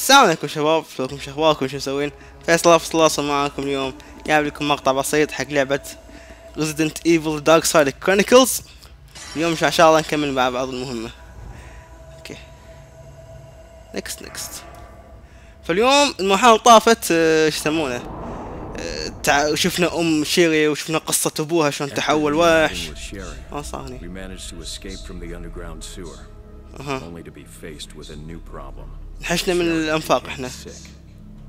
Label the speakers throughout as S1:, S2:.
S1: السلام عليكم شباب شلونكم شو اخباركم شو مسوين؟ فيصل فصل معاكم اليوم. جايب لكم مقطع بسيط حق لعبة Resident Evil Dark Side Chronicles. اليوم إن شاء الله نكمل مع بعض المهمة. Okay. Next next فاليوم المرحلة طافت آه، إيش يسمونه؟ آه، تع- شفنا أم شيري وشفنا قصة أبوها شلون تحول وحش. آه صارني
S2: only to be faced with a new problem.
S1: من الانفاق
S2: إحنا.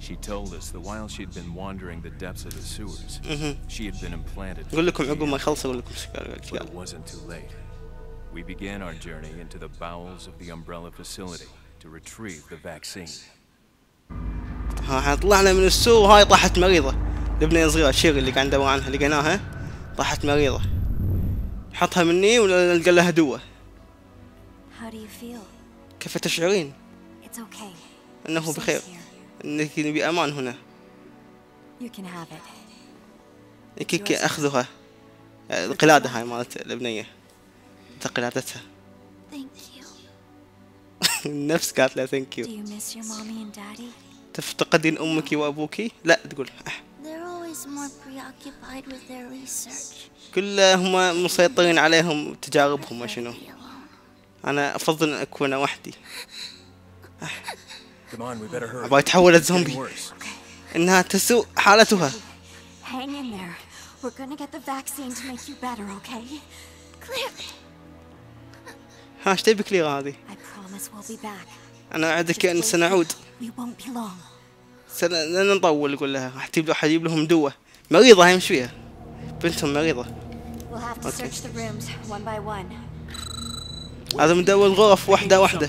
S2: She told us that while she'd been wandering the depths of the sewers, she had been implanted.
S1: أقول لكم عقب ما يخلص أقول لكم إيش قال
S2: But it wasn't too late. We began our journey into the bowels of the Umbrella facility to retrieve the vaccine.
S1: ها إحنا طلعنا من السوق وهاي طاحت مريضة البنية صغيرة شيري اللي قاعد ندور عنها لقيناها طاحت مريضة حطها مني ونلقى لها دواء كيف تشعرين؟
S3: Safe
S1: بخير. إنك بأمان هنا. أخذها. آه، القلادة هاي مالت البنية قلادتها. النفس قالت له ثانك يو? تفتقدين أمك وابوك لا تقول. كلهم مسيطرين عليهم تجاربهم ما أنا أفضل أن أكون وحدي.
S2: أبغى يتحول
S1: زومبي إنها تسوء حالتها. ها إيش تبي كليرا هذه؟
S3: أنا
S1: أعدك
S3: أن
S1: سنعود. لن نطول نقول لها. راح تجيب حجيب لهم دوا مريضة هي مش فيها. بنتهم مريضة. هذا من دول الغرف واحدة واحدة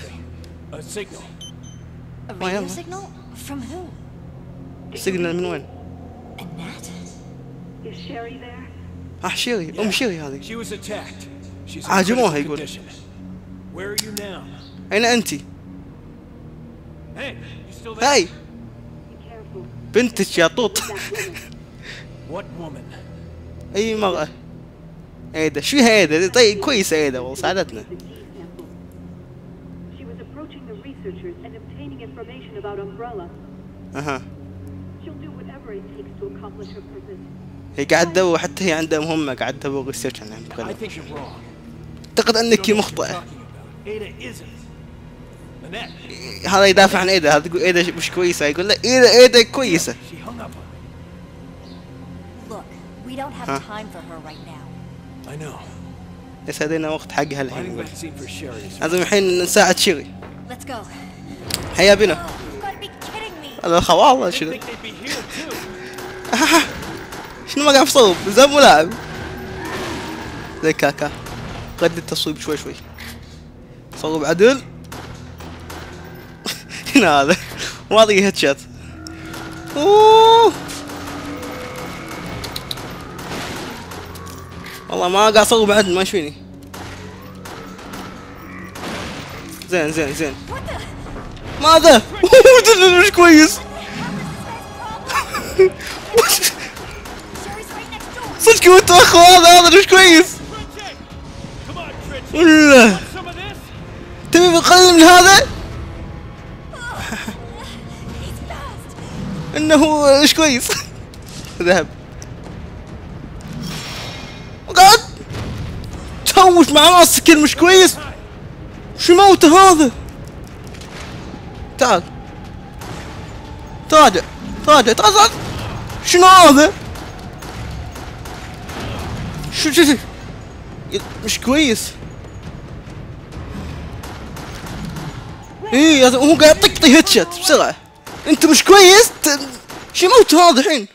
S1: سيجنال من وين؟ آه شيري. أم شيري هذه. عاجموها
S4: آه،
S1: يقول.
S4: أين أنت؟
S1: هاي. بنتك يا طوط. أي مرأة. ايدا شو ايدا طيب كويسة ايدا والله ساعدتنا.
S5: researchers and obtaining information about Umbrella.
S1: Uh-huh.
S5: She'll do whatever it takes to accomplish her purpose.
S1: هي قاعدة تدور حتى هي عندها مهمة قاعدة تبغى ريسيرش
S4: عن أعتقد أنك
S1: مخطئة. هذا يدافع عن إيدا، هذا تقول إيدا مش كويسة، يقول لا إيدا إيدا كويسة. بس هذينا وقت حقها الحين. لازم الحين نساعد شيري. هيا بنا خواله
S4: I
S1: شنو. شنو ما قاعد يصوب؟ زي ملاعب زي كاكا. قد التصويب شوي شوي. صوب عدل. هنا هذا. ما اعطيه هيد أوه. والله ما قاعد أصوب عدل ما يشفيني. زين زين زين. ماذا؟ مش كويس. صدق وانت أخو هذا هذا مش كويس. ولا? تبي بقلل من هذا. إنه مش كويس ذهب وقعد تهوش مع ناس سكن مش كويس شو موته هذا تعال. تراجع تراجع تراجع شنو هذا؟ شو شو مش كويس. إيه هذا هو قاعد يطق طي هيدشت بسرعة. أنت مش كويس؟ ت- شو موت هذا الحين.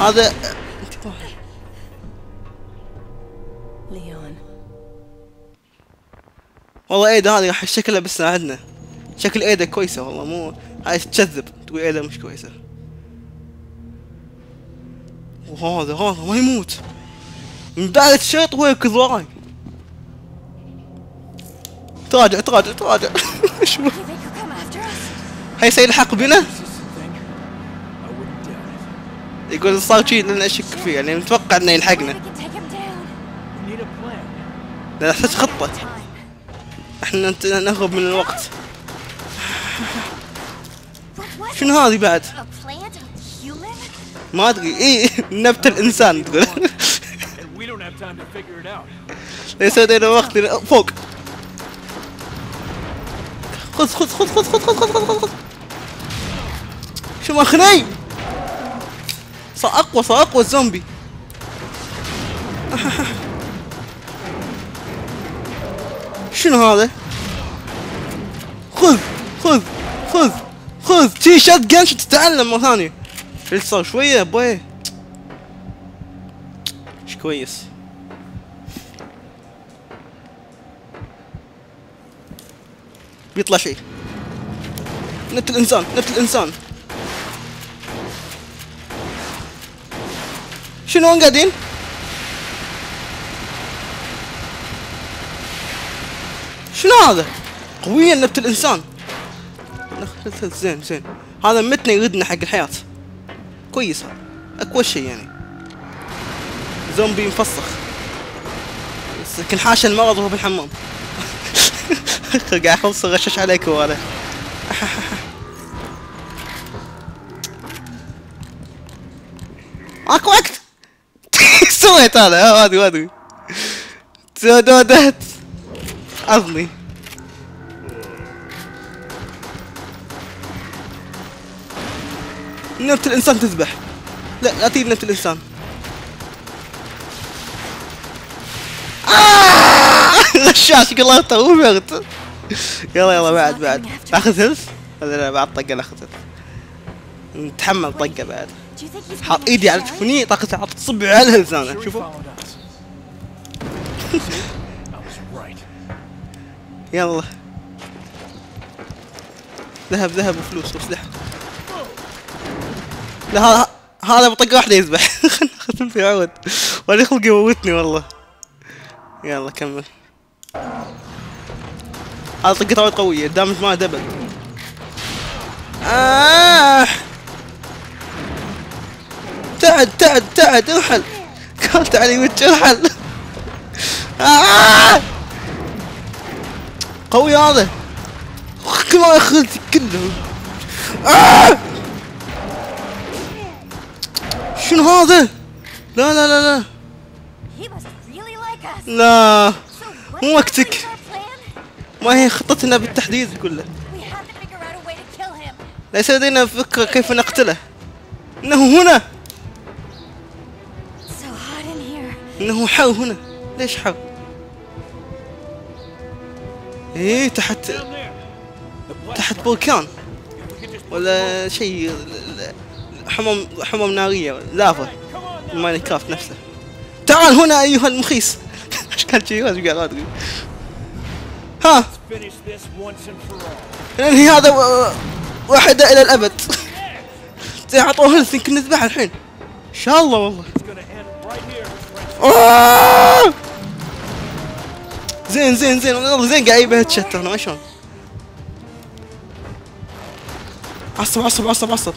S1: هذا والله إيدا هذه راح شكلها بس ساعدنا شكل إيدا كويسة والله مو هاي تكذب تقول إيدا مش كويسة وهذا هذا ما يموت من بعد الشيط هو يركض وراي تراجع تراجع تراجع شو
S3: You think he'll come after us?
S1: هاي سيلحق بنا. يقول صار شيء لنا اشك فيه يعني متوقع
S3: إنه
S1: يلحقنا. نحتاج خطة. إحنا نهرب من الوقت. شنو هذه بعد? ما أدري. إيه نبت الإنسان تقول. ليس لدينا وقت فوق. خذ خذ خذ خذ خذ خذ خذ خذ. خذ شو مخني صار اقوى صار أقوى الزومبي. شنو هذا؟ خذ خذ خذ خذ. تي شات جن تتعلم مرة ثانية. صار شوية بوي. إيش كويس. بيطلع شيء. نت الإنسان نت الإنسان. شنو وين قاعدين؟ شنو هذا؟ قويا نبت الإنسان. زين زين. هذا متنا يردنا حق الحياة. كويس هذا اقوى شيء يعني. زومبي مفسخ. لكن حاشا المرض وهو بالحمام. قاعد اخلص غشش عليك وأنا ماكو وقت. سويت أنا ما ادري ما ادري عظمي. نبت الإنسان تذبح. لا لا تجيب نبت الإنسان. آه! غشاشك الله يطول وبغت يلا يلا بعد بعد. أخذ هيلث؟ هذا لا بعد طقة لا أخذ نتحمل طقة بعد. حاط إيدي على تفني طاقة حاط صبع على الهيلث
S4: أنا
S1: شوفوا. يلا. ذهب ذهب وفلوس وسلاح لا هذا هذا بطقة واحدة يذبح. خلنا ناخذ في عود. ولا خلق يموتني والله. يلا كمل. هذا طقته وايد قوية الدامج ماله دبل. آه! تعد تعد تعد ارحل قالت علي وجه ارحل آه! قوي هذا. كل ما اخذتي كله آه! شنو هذا؟ لا لا لا لا. لا. مو وقتك. ما هي خطتنا بالتحديد كله. ليس لدينا فكرة كيف نقتله. إنه هنا. إنه حو هنا. ليش حو؟ إيه تحت تحت بركان ولا شيء حمم حمم نارية لافا
S4: now.
S1: ماينكرافت نفسه. تعال هنا أيها المخيس. إيش كان شيء قاعد أدري. ها. ننهي هذا و- واحدة إلى الأبد. زي عطوه هيلث يمكن نذبحه الحين. إن شاء الله والله. آه! زين زين زين. والله زين قاعد يبه هيد أنا ما شلون. عصب عصب عصب عصب.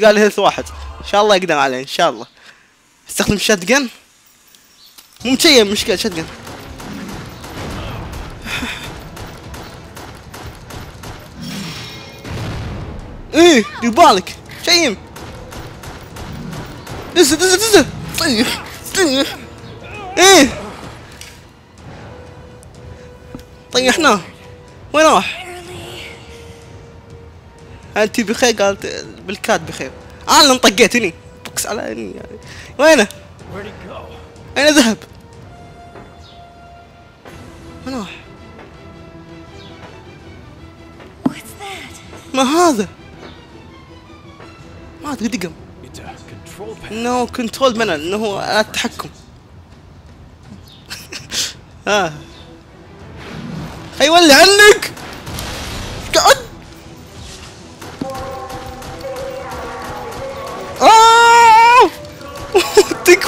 S1: بقى لي health واحد. إن شاء الله يقدر عليه إن شاء الله. استخدم shotgun مو مشكلة shotgun إيه دير بالك شيم دز دز دز. طيح طيح. إيه. طيحناه. وين راح؟ عائلتي بخير قالت بالكاد بخير آه، أنا اللي انطقيت هني بوكس على هني يعني وينه؟ أين ذهب؟ وين راح؟ ما هذا؟ ما ادري دقم انه كنترول بانل إنه هو آلات تحكم ها آه. أيوة، هيولي عنك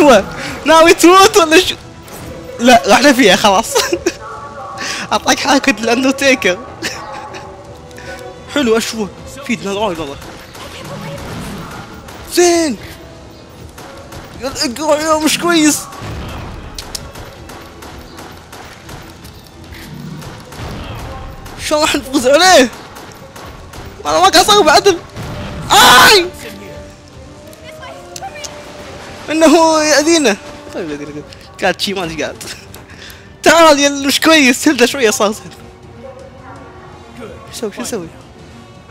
S1: تكوى ناوي تموت ولا شو؟ لا رحنا فيها خلاص. أعطاك حركة الاندرتيكر حلو اشوى فيدنا وايد والله. زين. اقرأ مش كويس. شلون راح نفوز عليه؟ أنا ما قاعد اصوب عدل آي! إنه يأذينا. طيب قاعد شي ما أدري قاعد. تعال يا مش كويس تبدا شوية صار شو أسوي شو أسوي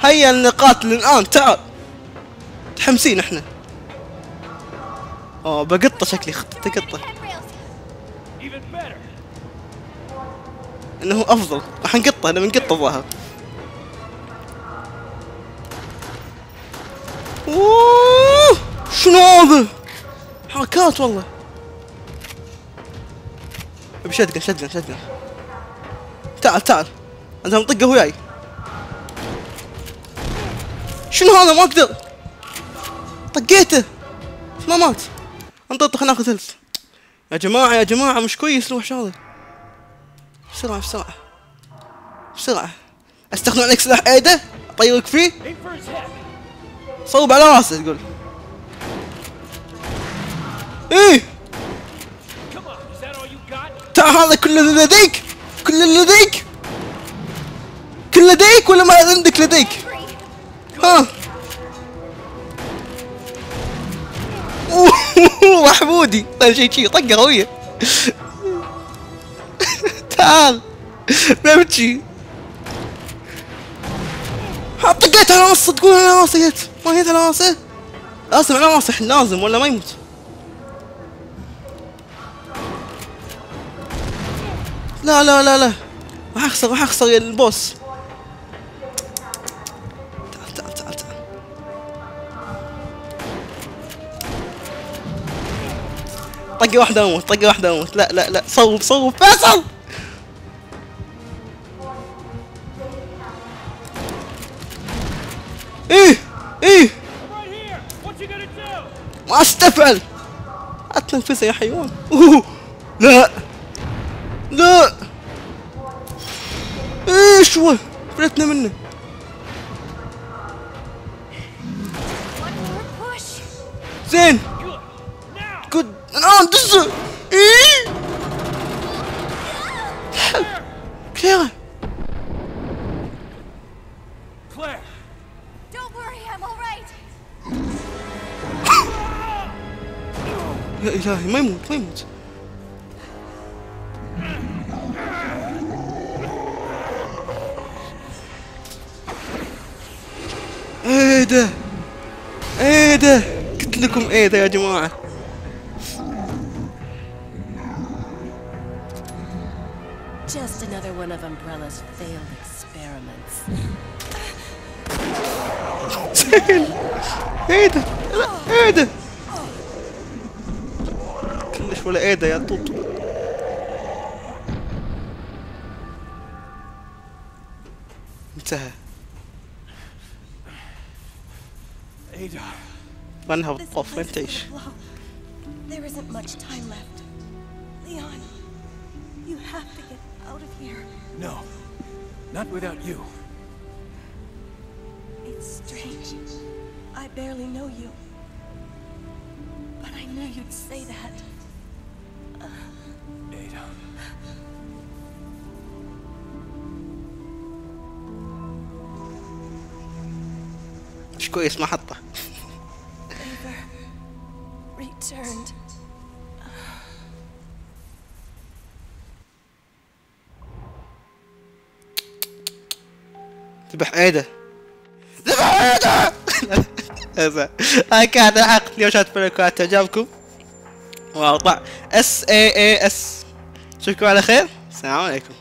S1: هيا نقاتل الان تعال. متحمسين إحنا. أوه بقطة شكلي خطتي
S4: قطة.
S1: إنه أفضل. راح نقطه أنا بنقطه الظاهر. أوه شنو هذا؟ حركات والله. أبي شدقن شدقن شدقن تعال تعال. انت مطقة وياي. شنو هذا؟ ما أقدر. طقيته. ما مات. انطر خلينا ناخذ هيلث. يا جماعة يا جماعة مش كويس الوحش هذا بسرعة بسرعة. بسرعة. أستخدم عليك سلاح إيده أطيرك فيه. صوب على راسه تقول. تعال هذا كل اللي لديك كل اللي لديك. كل لديك. ولا ما عندك لديك؟ ها. محمودي. طيب شيء شيء طقه قوية. تعال. نمشي. طقيت على راسه تقول على راسه ما جت على راسه لازم على راسه لازم ولا ما يموت. لا لا لا لا. راح أخسر راح أخسر يا البوس. تعال تعال تعال تعال طقة واحدة أموت طقة واحدة أموت. لا لا لا. صوب صوب. فيصل!
S4: إيه إيه?
S1: ما أستفعل. اتنفسه يا حيوان. أوه. لا. لا إيش هو فلتنا منه
S3: One more push.
S1: زين
S4: Good. Now.
S1: جود الان دزه إيه كليرة
S4: Claire.
S3: Don't worry, I'm all right.
S1: يا الهي ما يموت ما يموت ده إيه ده قلت لكم إيه ده يا جماعة.
S6: Just another one of Umbrella's failed experiments.
S1: إيه ده لا إيه ده كلش ولا إيه ده يا طوط. انتهى.
S4: Ada.
S1: وانها
S6: This
S1: بالطف وين
S6: place
S1: تعيش
S6: will blow. There isn't much time left. Leon, you have to get out of here.
S2: No. Not without you.
S6: It's strange. I barely know you. But I knew you'd say that.
S2: Ada.
S1: مش كويس ما
S6: Favor returned.
S1: ذبح ايده ذبح ايده هاي كانت حلقة اليوم شات كانت تعجبكم واقطع اس اي اي اس اشوفكم على خير. السلام عليكم.